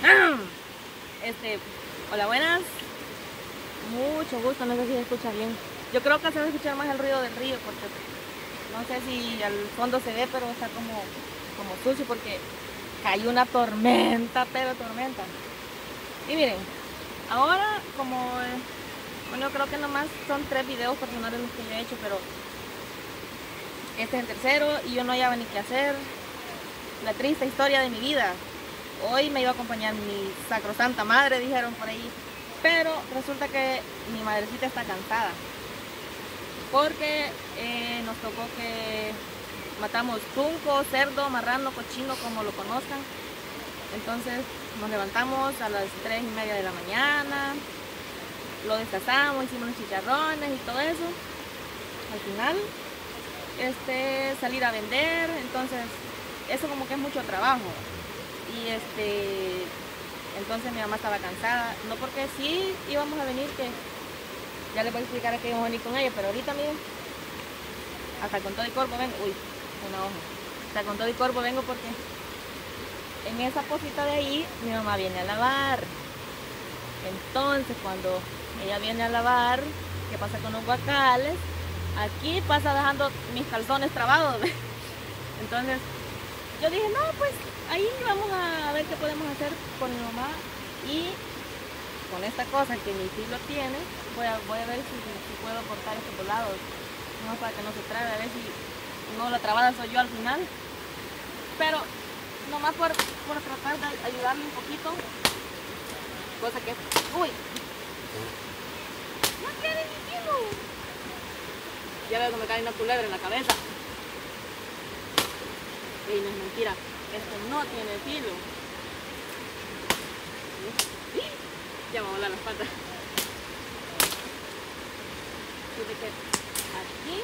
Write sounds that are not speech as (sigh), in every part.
(clears throat) Este, hola, buenas. Mucho gusto, no sé si se escucha bien. Yo creo que se va a escuchar más el ruido del río porque no sé si al fondo se ve, pero está como, como sucio porque cayó una tormenta, pero tormenta. Y miren, ahora como, eh, bueno, creo que nomás son tres videos personales los que yo he hecho, pero este es el tercero y yo no hallaba ni qué hacer. La triste historia de mi vida. Hoy me iba a acompañar mi sacrosanta madre, dijeron por ahí. Pero resulta que mi madrecita está cansada. Porque eh, nos tocó que matamos tunco, cerdo, marrano, cochino, como lo conozcan. Entonces nos levantamos a las 3 y media de la mañana, lo destazamos, hicimos los chicharrones y todo eso. Al final, este, salir a vender, entonces eso como que es mucho trabajo y este entonces mi mamá estaba cansada, no porque sí íbamos a venir, que ya les voy a explicar a qué íbamos a venir con ella, pero ahorita miren, hasta con todo el cuerpo vengo, uy, una hoja, hasta con todo el cuerpo vengo porque en esa posita de ahí mi mamá viene a lavar. Entonces cuando ella viene a lavar, ¿qué pasa con los guacales? Aquí pasa dejando mis calzones trabados. (laughs) Entonces yo dije, no, pues ahí vamos a ver qué podemos hacer con mi mamá y con esta cosa que mi lo tiene, voy a, voy a ver si, puedo cortar este volado, no para que no se trabe, a ver si no la trabada soy yo al final. Pero nomás por, por tratar de ayudarle un poquito, cosa que... ¡Uy! ¡No filo! Ya veo que me cae una culebra en la cabeza. Y no es mentira. Esto no tiene filo. Ya me a volar las patas. Tiene que aquí.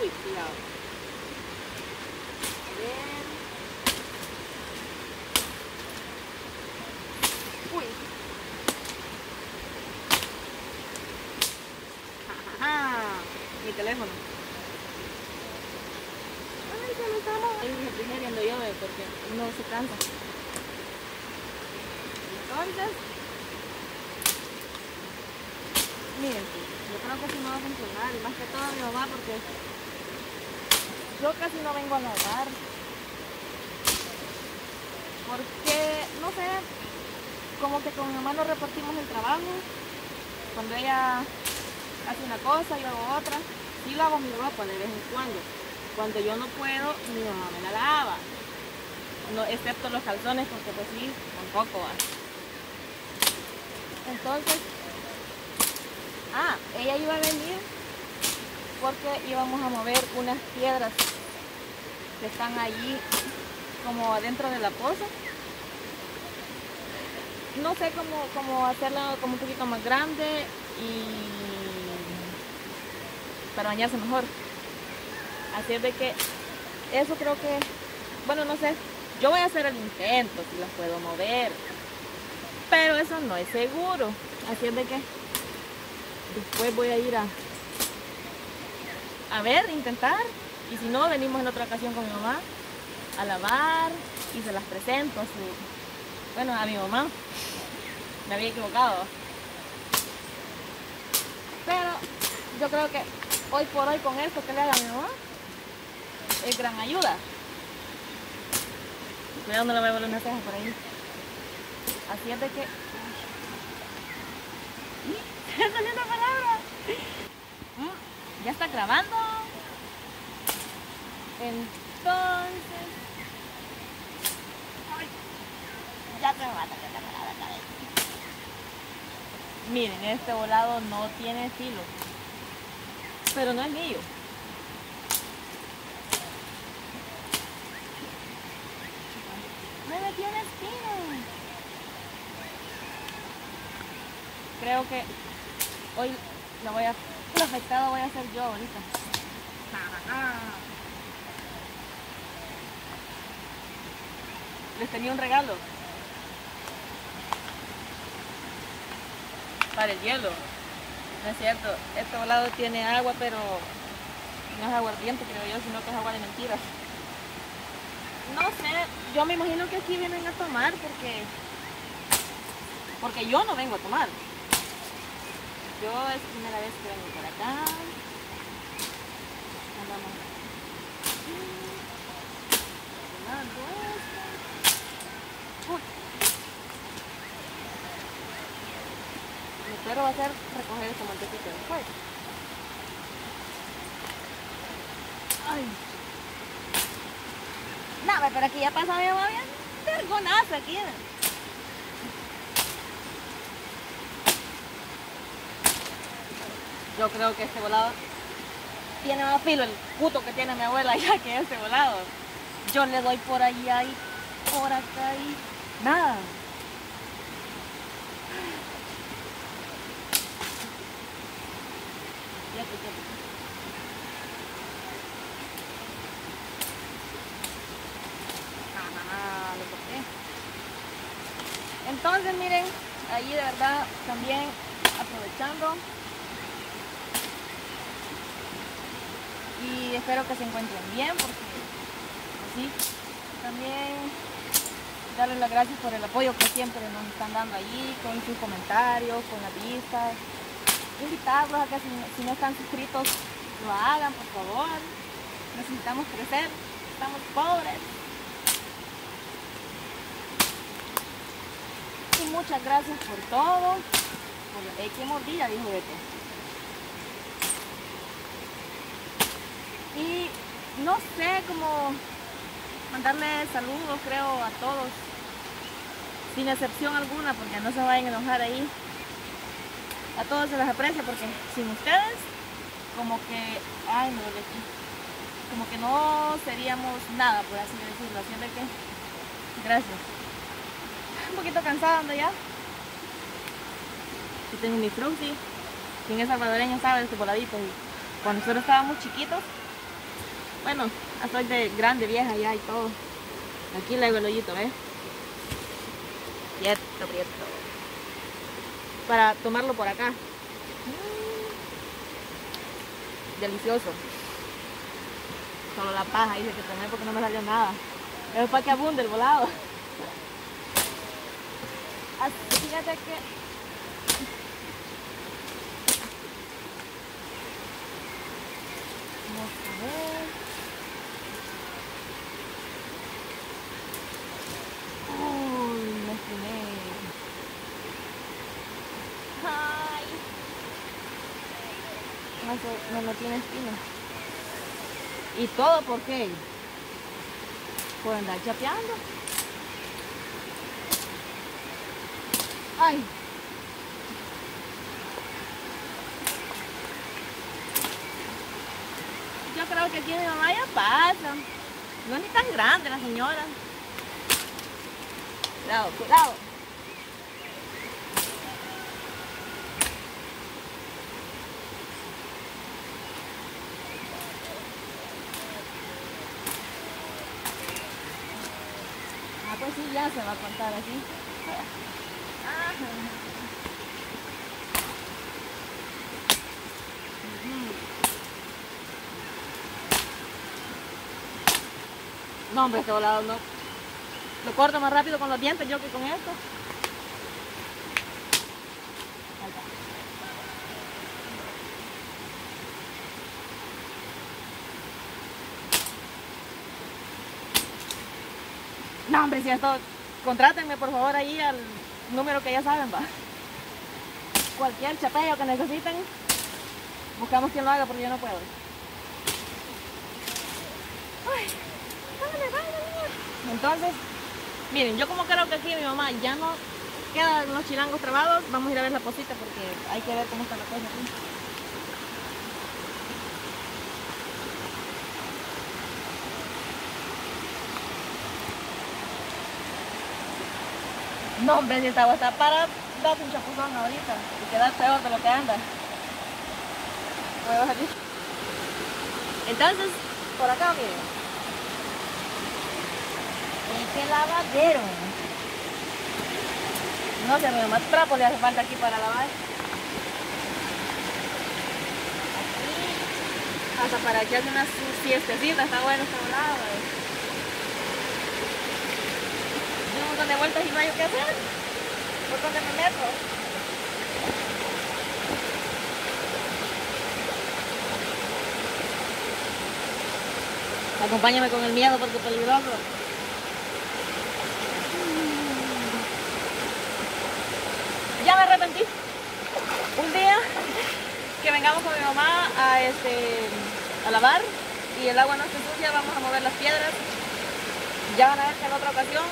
Uy, cuidado. A ver. Uy. (laughs) Mi teléfono. Ahí refrigeriando llueve porque no se cansa. Entonces, miren, yo creo que así no va a funcionar, más que todo mi mamá porque yo casi no vengo a lavar. Porque, no sé, como que con mi mamá no repartimos el trabajo. Cuando ella hace una cosa, yo hago otra. Sí lavo mi ropa de vez en cuando cuando yo no puedo, mi mamá me la lava. No, excepto los calzones, porque pues sí, tampoco va. Entonces, ah, ella iba a venir porque íbamos a mover unas piedras que están allí como adentro de la poza. No sé cómo, cómo hacerla como un poquito más grande y para bañarse mejor. Así es de que eso creo que, bueno, no sé, yo voy a hacer el intento si las puedo mover, pero eso no es seguro. Así es de que después voy a ir a, a ver, intentar, y si no, venimos en otra ocasión con mi mamá a lavar y se las presento a su, bueno, a mi mamá. Me había equivocado. Pero yo creo que hoy por hoy con esto que le haga mi mamá, es gran ayuda. Cuidado, no le voy a volver una ceja por ahí. Así es de que... (laughs) ¡Se saliendo palabra! Mm, ¿Ya está grabando? Entonces... Ya se me va a salir la palabra vez. Miren, este volado no tiene filo. Pero no es mío. Creo que hoy lo voy a, lo afectado voy a hacer yo ahorita. Les tenía un regalo. Para el hielo. No es cierto, este lado tiene agua, pero no es aguardiente creo yo, sino que es agua de mentiras. No sé, yo me imagino que aquí vienen a tomar porque porque yo no vengo a tomar. Yo es primera vez que vengo por acá. Andamos aquí. Ordenando esto. Mi perro va a hacer recoger ese montecito después. Ay. Pero aquí ya pasa mi mamá bien vergonaza aquí. Yo creo que este volado tiene más filo el puto que tiene mi abuela ya que este volado. Yo le doy por allá y por acá y nada. No, no, no, lo corté. Entonces miren, ahí de verdad también aprovechando. Y espero que se encuentren bien porque así también darles las gracias por el apoyo que siempre nos están dando allí con sus comentarios, con las vistas. Invitarlos a que si no están suscritos lo hagan por favor. Necesitamos crecer estamos pobres muchas gracias por todo. Por el que mordida dijo Beto. Y no sé cómo mandarle saludos creo a todos sin excepción alguna porque no se vayan a enojar ahí. A todos se les aprecia porque sin ustedes como que ay me duele aquí. Como que no seríamos nada por así decirlo. Así de que gracias un poquito cansada ando ya tengo mi fruity quien es salvadoreño sabe este voladito y cuando nosotros estábamos chiquitos bueno, hasta de grande, vieja ya y todo. Aquí le hago el hoyito, ¿ves? Prieto, prieto. Para tomarlo por acá. Mm. Delicioso. Solo la paja dice que tomé porque no me salió nada. Es para que abunde el volado. Fíjate que no, no tiene espina. ¿Y todo por qué? Por andar chapeando. Ay. Yo creo que aquí mi mamá ya pasa. No es ni tan grande la señora. Cuidado, cuidado. Ah, pues sí, ya se va a contar así. No, hombre, este volado no. Lo corto más rápido con los dientes yo que con esto. No, hombre, si esto, contrátenme por favor ahí al número que ya saben, va. Cualquier chapeo que necesiten, buscamos quien lo haga porque yo no puedo. Entonces, miren, yo como creo que aquí mi mamá ya no quedan los chilangos trabados, vamos a ir a ver la posita porque hay que ver cómo está la cosa aquí. No, hombre, si esta agua está para darte un chapuzón ahorita y quedar peor de lo que anda. Aquí. Entonces, por acá, miren. Este lavadero. No sé, pero más trapo le hace falta aquí para lavar. Aquí, hasta para echarse unas siestecitas, está bueno, está volado. eh. Montón de vueltas y no hay qué hacer. ¿Por dónde me meto? Acompáñame con el miedo porque es peligroso. Ya me arrepentí. Un día que vengamos con mi mamá a, este, lavar y el agua no esté sucia, vamos a mover las piedras. Ya van a ver que en otra ocasión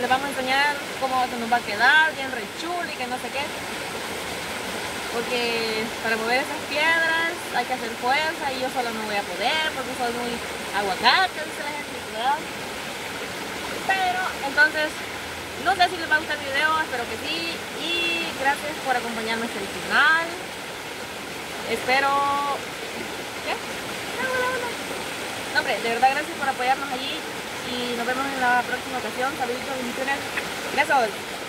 les vamos a enseñar cómo se nos va a quedar, bien rechul y que no sé qué. Porque para mover esas piedras hay que hacer fuerza y yo solo no voy a poder porque soy muy aguacate, dice la. Pero entonces, no sé si les va a gustar el video, espero que sí. Y gracias por acompañarme hasta el final. Espero... ¿Qué? Hombre, de verdad gracias por apoyarnos allí y nos vemos en la próxima ocasión. Saluditos, bendiciones. Gracias.